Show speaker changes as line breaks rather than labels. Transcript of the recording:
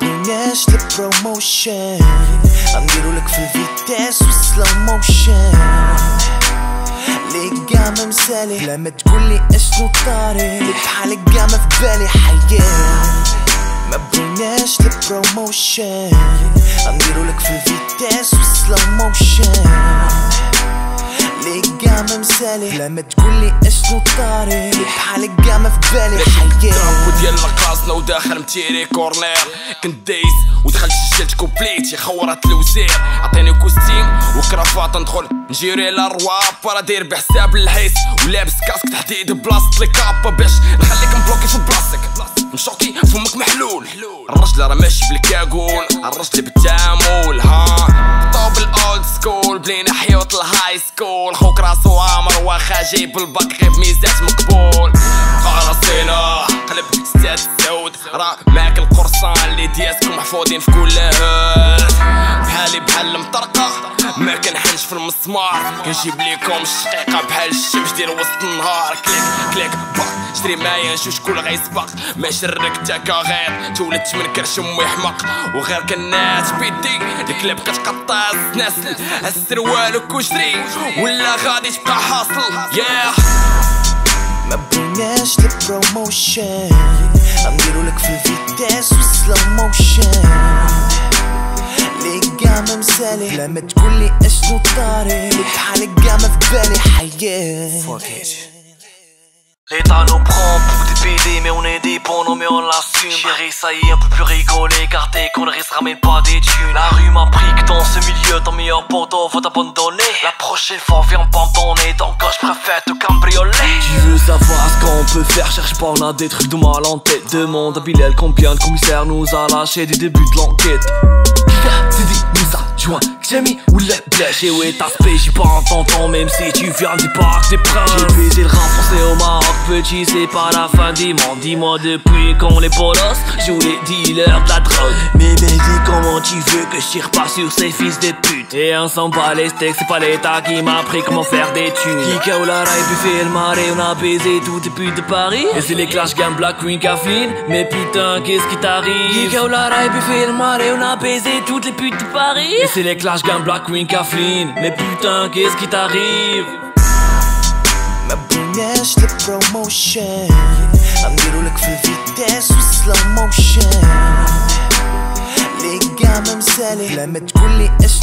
بغيناش البروموشن غنديرو لك في الفيتاس والسلو موشن ليك ما مسالي. بلا ما تقولي أشنو طاري. بحالك كاع ما في بالي حياة. ما بغيناش البروموشن غنديرو لك في الفيتاس والسلو موشن ما مسالي. بلا ما تقولي اشنو طاري بحالك كاع ما في بالي. حياه
الترامبو ديال القاصنة وداخل متيري كورنير. كنت دايس ودخلت سجلت كوبليت. يا خورات الوزير عطيني كوستيم وكرافات ندخل. نجيري الرواب برا داير بحساب الحيس ولابس كاسك تحديد بلاصة الكابا باش نخليك مبلوكي في بلاصتك مشوطي فمك محلول. الرجل راه ماشي بالكاكول الرجل بالتامول ها. سكول بلينا حيوط الهاي سكول خوك راسو عامر واخا جايب الباك غير بميزات مقبول. قراصينا قلب ستات سود. راه ماكل قرصان اللي دياسكم محفوظين في كل هاد. بحالي بحال المطرقة ما كنحنش في المسمار. كنجيب ليكم الشقيقة بحال الشمس دير وسط النهار. كليك كليك. شري معايا نشوف شكون غيسبق ما شرك تاكا غير تولدت من كرش أمي حمق وغير كنات بيدي. الكلاب كتقطع الناس السروال وكشري ولا غادي تبقى حاصل. ياه
ما بغيناش البروموشن غنديرو لك في الفيتاس والسلو موشن ليك كاع ما مسالي بلا ما تقولي أشنو طاري. بحالك كاع ما في بالي. حياه.
L'État nous prend pour des PD mais on est dépendant mais on l'assume. Chérie ça y est on peut plus rigoler car tes conneries se ramènent pas des thunes. La rue m'a pris que dans ce milieu ton meilleur poteau faut t'abandonner La prochaine fois viens pas me donner donc je préfère te cambrioler. Tu veux savoir ce qu'on peut faire cherche pas on a des trucs de mal en tête. Demande à Bilal combien le commissaire nous a lâché du début de l'enquête. Join, Jamie ou le blèche Et où est ta j'ai pas entendu même si tu viens du parc des princes. J'ai baisé le rap français au Maroc, petit c'est pas la fin du monde. Dis-moi depuis qu'on est polos, joue les dealers de la drogue. Mais baby comment tu veux que je tire pas sur ces fils de pute. Et on s'en bat les steaks, c'est pas l'état qui m'a appris comment faire des thunes. Kika ou la raille, fait le marée, on a baisé toutes les putes de Paris. Et c'est les clash game Black Queen Kathleen, mais putain qu'est-ce qui t'arrive? Kika ou la raille, fait le marée, on a baisé toutes les putes de Paris. Et c'est les clash game Black Queen mais putain, qu'est-ce qui t'arrive?
Ma bunache de promotion. Andiro lak fil vitesse ou slow motion. Les gars m'aiment. La mettre couler, est-ce?